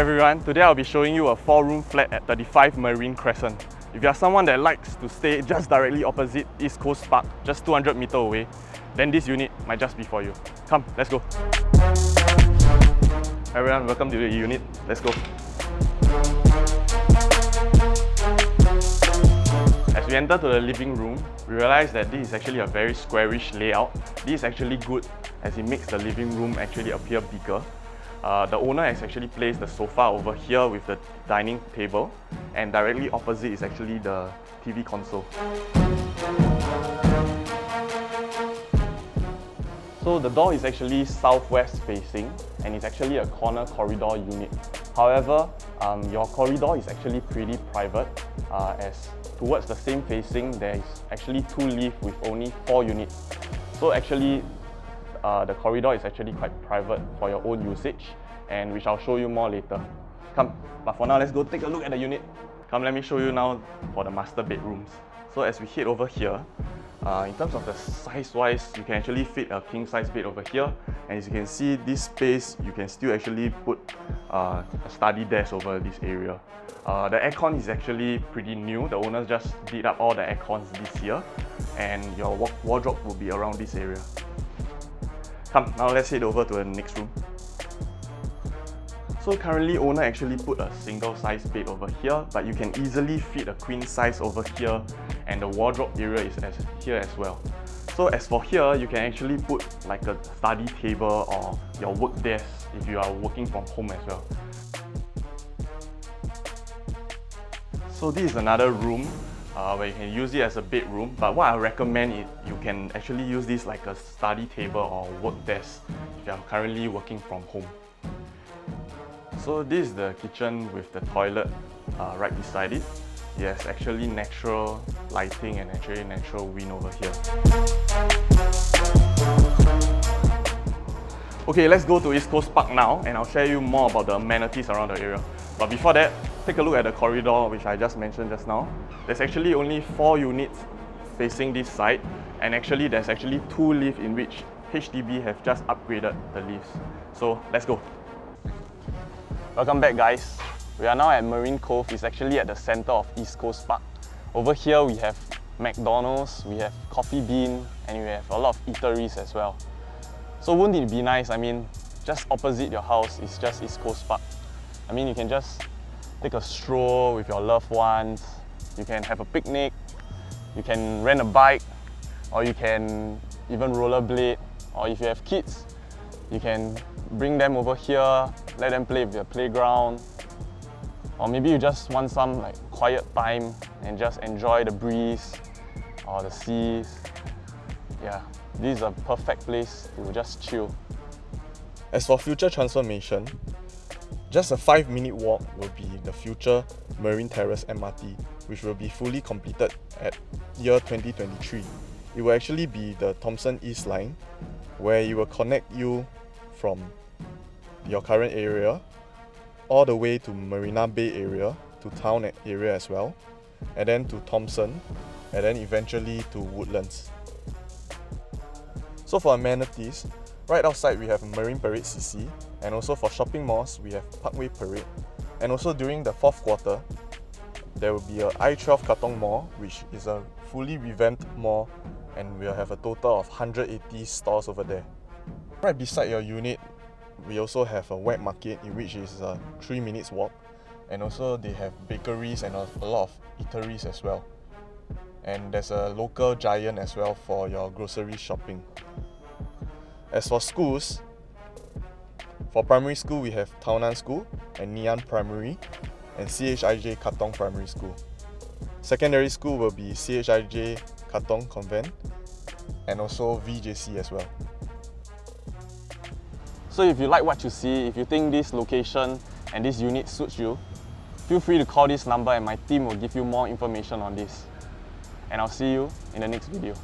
Everyone, today I'll be showing you a 4-room flat at 35 Marine Crescent. If you are someone that likes to stay just directly opposite East Coast Park, just 200 meter away, then this unit might just be for you. Come, let's go. Everyone, welcome to the unit. Let's go. As we enter to the living room, we realize that this is actually a very squarish layout. This is actually good as it makes the living room actually appear bigger. Uh, the owner has actually placed the sofa over here with the dining table and directly opposite is actually the TV console. So the door is actually southwest facing and it's actually a corner corridor unit. However, um, your corridor is actually pretty private uh, as towards the same facing there is actually two lifts with only four units. So actually uh, the corridor is actually quite private for your own usage and which I'll show you more later. Come, but for now let's go take a look at the unit. Come let me show you now for the master bedrooms. So as we head over here, uh, in terms of the size wise, you can actually fit a king size bed over here and as you can see this space, you can still actually put uh, a study desk over this area. Uh, the aircon is actually pretty new, the owners just did up all the aircons this year and your wardrobe will be around this area. Come, now let's head over to the next room. So currently owner actually put a single size bed over here, but you can easily fit a queen size over here and the wardrobe area is as here as well. So as for here, you can actually put like a study table or your work desk if you are working from home as well. So this is another room uh, where you can use it as a bedroom. But what I recommend is you can actually use this like a study table or work desk if you are currently working from home. So this is the kitchen with the toilet uh, right beside it. Yes, actually natural lighting and actually natural wind over here. Okay, let's go to East Coast Park now and I'll share you more about the amenities around the area. But before that, take a look at the corridor which I just mentioned just now. There's actually only four units facing this side and actually there's actually two lifts in which HDB have just upgraded the lifts. So let's go. Welcome back guys. We are now at Marine Cove. It's actually at the center of East Coast Park. Over here we have McDonald's, we have Coffee Bean and we have a lot of eateries as well. So wouldn't it be nice, I mean, just opposite your house is just East Coast Park. I mean, you can just take a stroll with your loved ones, you can have a picnic, you can rent a bike, or you can even rollerblade, or if you have kids, you can bring them over here, let them play with the playground, or maybe you just want some like quiet time and just enjoy the breeze or the seas. Yeah, this is a perfect place to just chill. As for future transformation, just a 5 minute walk will be the future Marine Terrace MRT, which will be fully completed at year 2023. It will actually be the Thomson East line, where it will connect you from your current area all the way to Marina Bay area, to town area as well, and then to Thomson, and then eventually to Woodlands. So for amenities, Right outside we have Marine Parade CC and also for shopping malls we have Parkway Parade and also during the fourth quarter there will be a I-12 Katong Mall which is a fully revamped mall and we'll have a total of 180 stores over there. Right beside your unit we also have a wet market in which is a 3 minutes walk and also they have bakeries and a, a lot of eateries as well. And there's a local giant as well for your grocery shopping. As for schools, for primary school we have Tao Nan School and Ngee Ann Primary and CHIJ Katong Primary School. Secondary school will be CHIJ Katong Convent and also VJC as well. So if you like what you see, if you think this location and this unit suits you, feel free to call this number and my team will give you more information on this. And I'll see you in the next video.